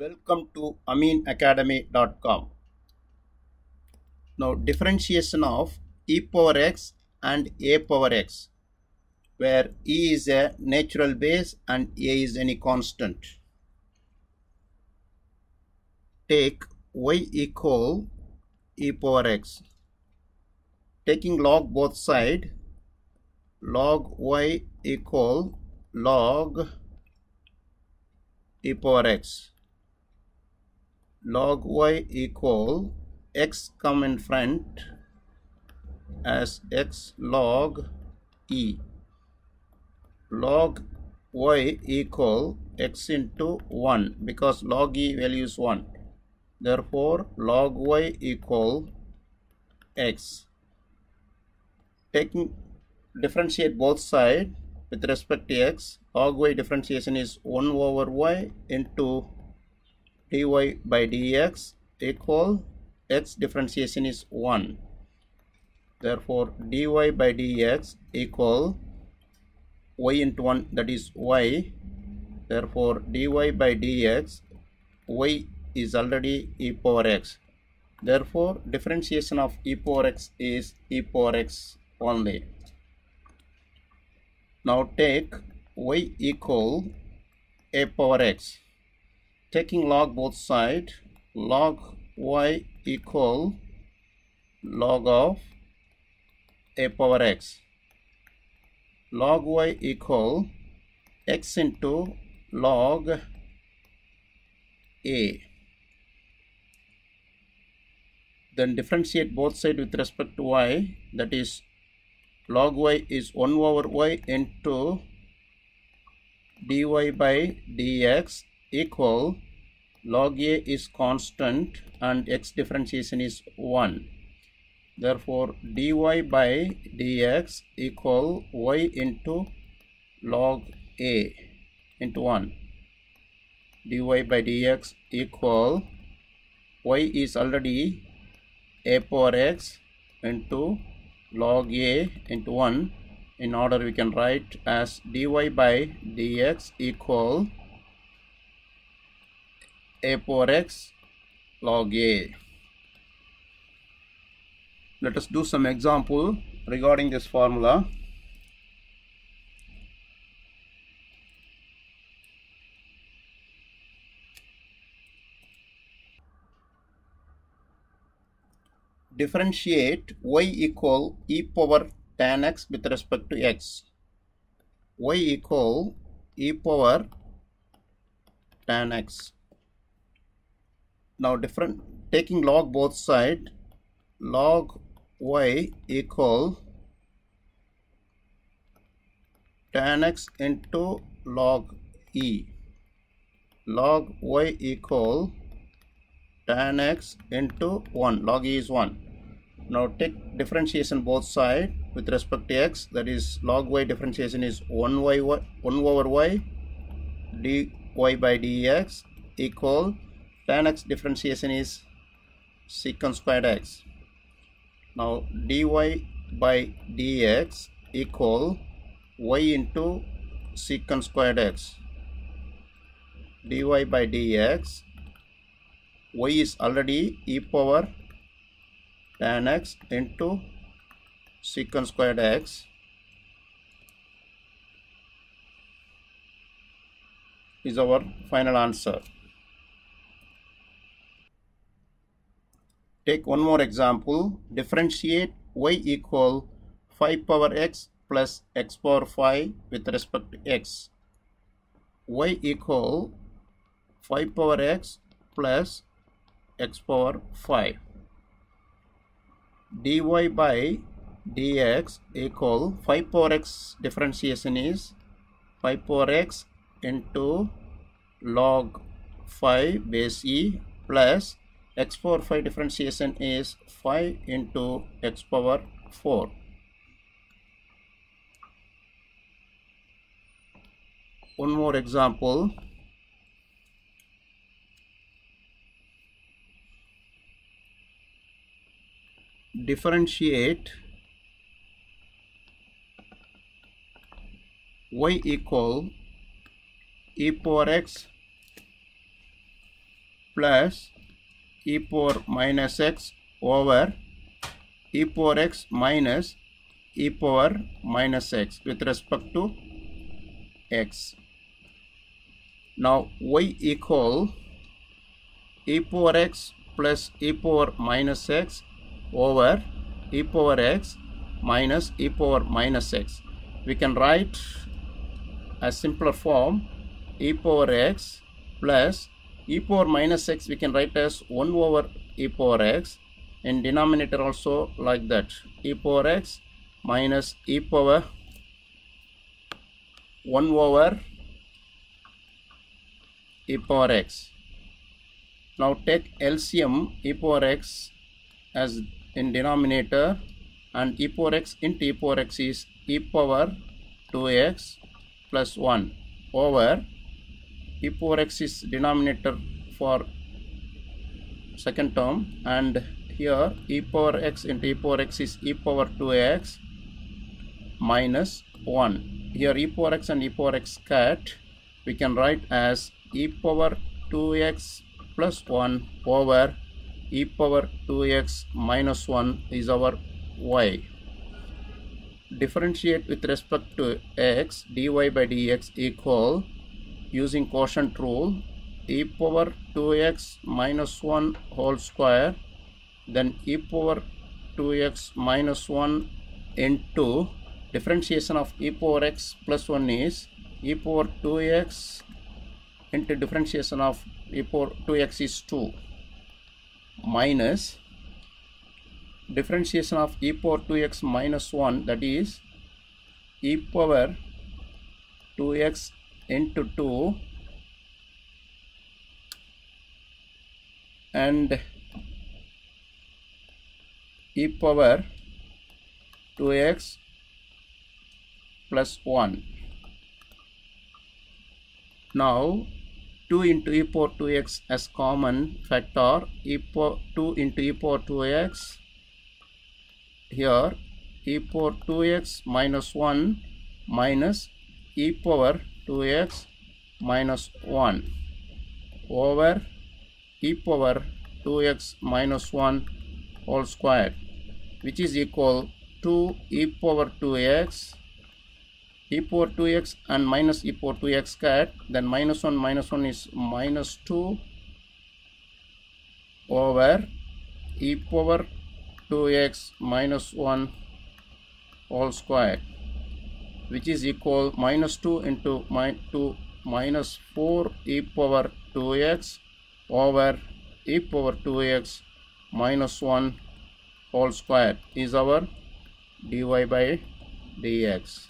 Welcome to ameenacademy.com. Now differentiation of e power x and a power x where e is a natural base and a is any constant. Take y equal e power x. Taking log both side log y equal log e power x log y equal x come in front as x log e. Log y equal x into 1 because log e value is 1 therefore log y equal x. Taking differentiate both side with respect to x log y differentiation is 1 over y into dy by dx equal x differentiation is 1 therefore dy by dx equal y into 1 that is y. Therefore dy by dx y is already e power x. Therefore differentiation of e power x is e power x only. Now take y equal a power x taking log both side log y equal log of a power x. Log y equal x into log a. Then differentiate both side with respect to y that is log y is 1 over y into dy by dx equal log a is constant and x differentiation is 1 therefore dy by dx equal y into log a into 1 dy by dx equal y is already a power x into log a into 1 in order we can write as dy by dx equal a power x log a. Let us do some example regarding this formula. Differentiate y equal e power tan x with respect to x. y equal e power tan x now different taking log both side log y equal tan x into log e. Log y equal tan x into 1 log e is 1 now take differentiation both side with respect to x. That is log y differentiation is 1 y 1 over y dy by dx equal tan x differentiation is secant squared x. Now dy by dx equal y into secant squared x. dy by dx y is already e power tan x into secant squared x. Is our final answer. Take one more example. Differentiate y equal 5 power x plus x power 5 with respect to x. y equal 5 power x plus x power 5 dy by dx equal 5 power x differentiation is 5 power x into log 5 base e plus x power 5 differentiation is 5 into x power 4 one more example. Differentiate y equal e power x plus e power minus x over e power x minus e power minus x with respect to x. Now y equal e power x plus e power minus x over e power x minus e power minus x. We can write a simpler form e power x plus e power minus x we can write as 1 over e power x in denominator also like that. E power x minus e power 1 over e power x. Now take LCM e power x as in denominator and e power x into e power x is e power 2x plus 1 over e power x is denominator for second term and here e power x into e power x is e power 2x minus 1 here e power x and e power x cut we can write as e power 2x plus 1 over e power 2x minus 1 is our y. Differentiate with respect to x dy by dx equal using quotient rule e power 2x minus 1 whole square then e power 2x minus 1 into differentiation of e power x plus 1 is e power 2x into differentiation of e power 2x is 2 minus differentiation of e power 2x minus 1 that is e power 2x into 2 and e power 2x plus 1 now 2 into e power 2x as common factor e power 2 into e power 2x here e power 2x minus 1 minus e power 2x minus 1 over e power 2x minus 1 whole square which is equal to e power 2x e power 2x and minus e power 2x cut then minus 1 minus 1 is minus 2 over e power 2x minus 1 whole square which is equal minus 2 into my 2 minus 4 e power 2x over e power 2x minus 1 whole square is our dy by dx